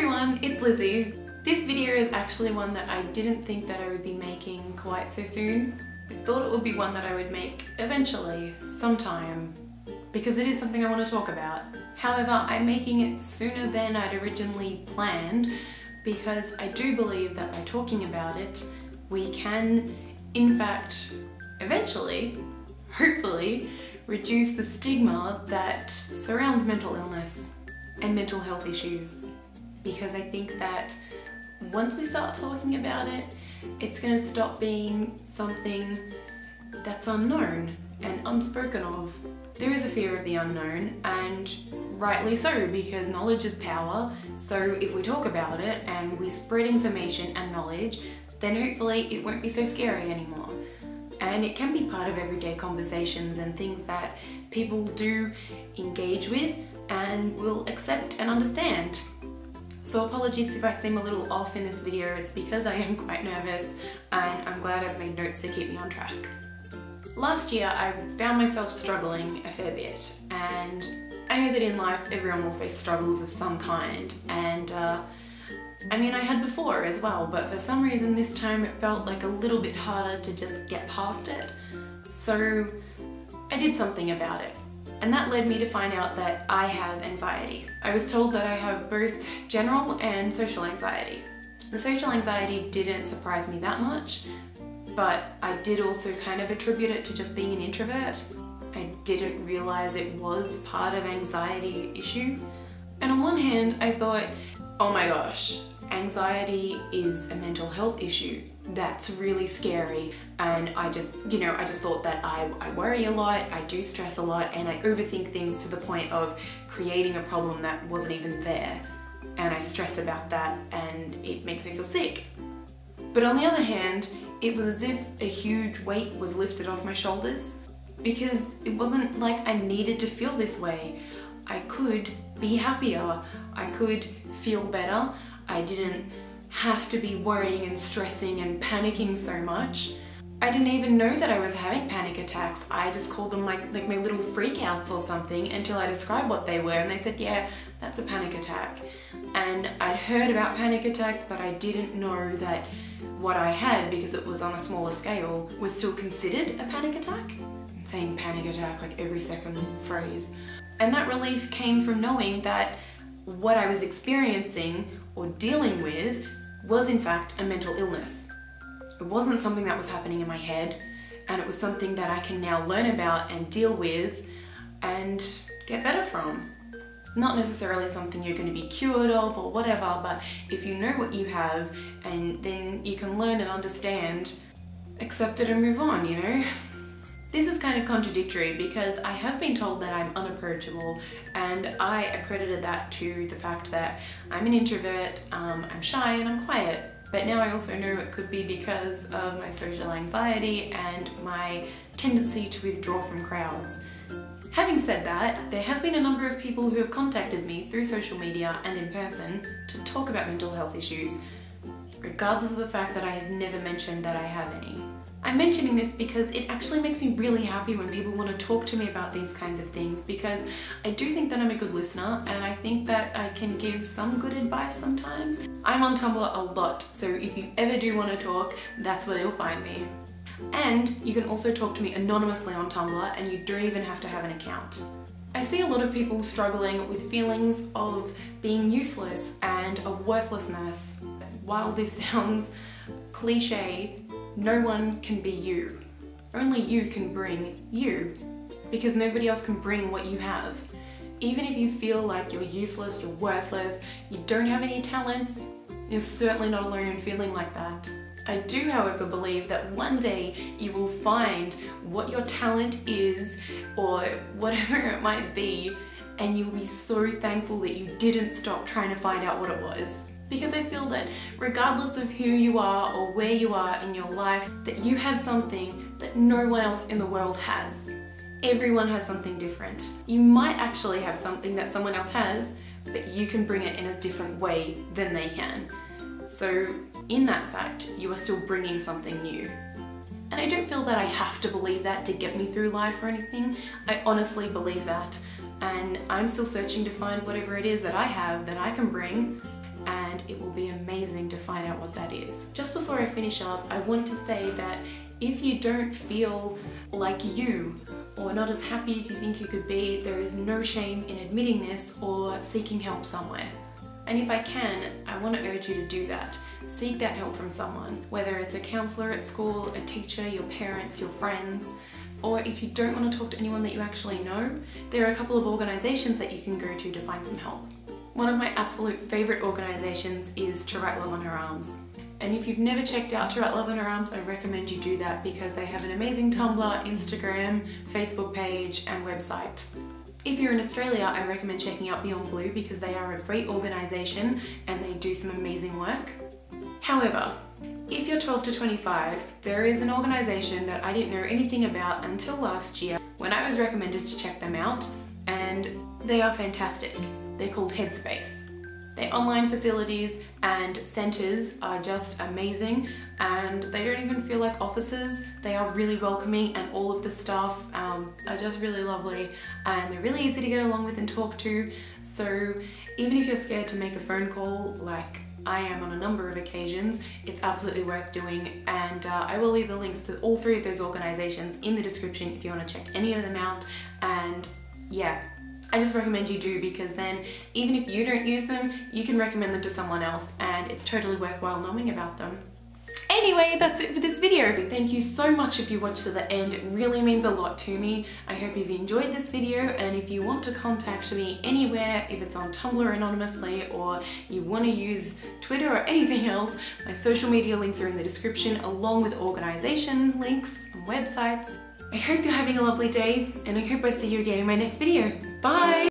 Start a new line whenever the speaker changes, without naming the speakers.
everyone, it's Lizzie. This video is actually one that I didn't think that I would be making quite so soon. I thought it would be one that I would make eventually, sometime, because it is something I want to talk about. However, I'm making it sooner than I'd originally planned because I do believe that by talking about it, we can, in fact, eventually, hopefully, reduce the stigma that surrounds mental illness and mental health issues. Because I think that once we start talking about it, it's going to stop being something that's unknown and unspoken of. There is a fear of the unknown, and rightly so, because knowledge is power. So if we talk about it and we spread information and knowledge, then hopefully it won't be so scary anymore. And it can be part of everyday conversations and things that people do engage with and will accept and understand. So apologies if I seem a little off in this video, it's because I am quite nervous and I'm glad I've made notes to keep me on track. Last year I found myself struggling a fair bit and I know that in life everyone will face struggles of some kind and uh, I mean I had before as well but for some reason this time it felt like a little bit harder to just get past it. So I did something about it and that led me to find out that I have anxiety. I was told that I have both general and social anxiety. The social anxiety didn't surprise me that much, but I did also kind of attribute it to just being an introvert. I didn't realize it was part of anxiety issue. And on one hand, I thought, oh my gosh, anxiety is a mental health issue. That's really scary. And I just, you know, I just thought that I, I worry a lot, I do stress a lot, and I overthink things to the point of creating a problem that wasn't even there. And I stress about that and it makes me feel sick. But on the other hand, it was as if a huge weight was lifted off my shoulders because it wasn't like I needed to feel this way. I could be happier, I could feel better, I didn't have to be worrying and stressing and panicking so much. I didn't even know that I was having panic attacks. I just called them like, like my little freakouts or something until I described what they were and they said, yeah, that's a panic attack. And I'd heard about panic attacks, but I didn't know that what I had, because it was on a smaller scale, was still considered a panic attack. I'm saying panic attack like every second phrase. And that relief came from knowing that what I was experiencing or dealing with was in fact a mental illness. It wasn't something that was happening in my head and it was something that I can now learn about and deal with and get better from. Not necessarily something you're going to be cured of or whatever, but if you know what you have and then you can learn and understand, accept it and move on, you know? This is kind of contradictory because I have been told that I'm unapproachable and I accredited that to the fact that I'm an introvert, um, I'm shy and I'm quiet. But now I also know it could be because of my social anxiety and my tendency to withdraw from crowds. Having said that, there have been a number of people who have contacted me through social media and in person to talk about mental health issues, regardless of the fact that I have never mentioned that I have any. I'm mentioning this because it actually makes me really happy when people want to talk to me about these kinds of things because I do think that I'm a good listener and I think that I can give some good advice sometimes. I'm on Tumblr a lot, so if you ever do want to talk, that's where you'll find me. And you can also talk to me anonymously on Tumblr and you don't even have to have an account. I see a lot of people struggling with feelings of being useless and of worthlessness. While this sounds cliche, no one can be you. Only you can bring you, because nobody else can bring what you have. Even if you feel like you're useless, you're worthless, you don't have any talents, you're certainly not alone in feeling like that. I do, however, believe that one day you will find what your talent is or whatever it might be and you'll be so thankful that you didn't stop trying to find out what it was because I feel that regardless of who you are or where you are in your life, that you have something that no one else in the world has. Everyone has something different. You might actually have something that someone else has, but you can bring it in a different way than they can. So in that fact, you are still bringing something new. And I don't feel that I have to believe that to get me through life or anything. I honestly believe that. And I'm still searching to find whatever it is that I have that I can bring and it will be amazing to find out what that is. Just before I finish up, I want to say that if you don't feel like you or not as happy as you think you could be, there is no shame in admitting this or seeking help somewhere. And if I can, I want to urge you to do that. Seek that help from someone, whether it's a counsellor at school, a teacher, your parents, your friends, or if you don't want to talk to anyone that you actually know, there are a couple of organisations that you can go to to find some help. One of my absolute favourite organisations is To Write Love on Her Arms. And if you've never checked out To Write Love on Her Arms, I recommend you do that because they have an amazing Tumblr, Instagram, Facebook page and website. If you're in Australia, I recommend checking out Beyond Blue because they are a great organisation and they do some amazing work. However, if you're 12 to 25, there is an organisation that I didn't know anything about until last year when I was recommended to check them out and they are fantastic. They're called Headspace. Their online facilities and centres are just amazing and they don't even feel like offices. They are really welcoming and all of the staff um, are just really lovely and they're really easy to get along with and talk to. So even if you're scared to make a phone call, like I am on a number of occasions, it's absolutely worth doing and uh, I will leave the links to all three of those organisations in the description if you want to check any of them out and yeah, I just recommend you do because then even if you don't use them, you can recommend them to someone else and it's totally worthwhile knowing about them. Anyway, that's it for this video, but thank you so much if you watched to the end. It really means a lot to me. I hope you've enjoyed this video, and if you want to contact me anywhere, if it's on Tumblr anonymously, or you want to use Twitter or anything else, my social media links are in the description, along with organisation links and websites. I hope you're having a lovely day, and I hope I see you again in my next video. Bye!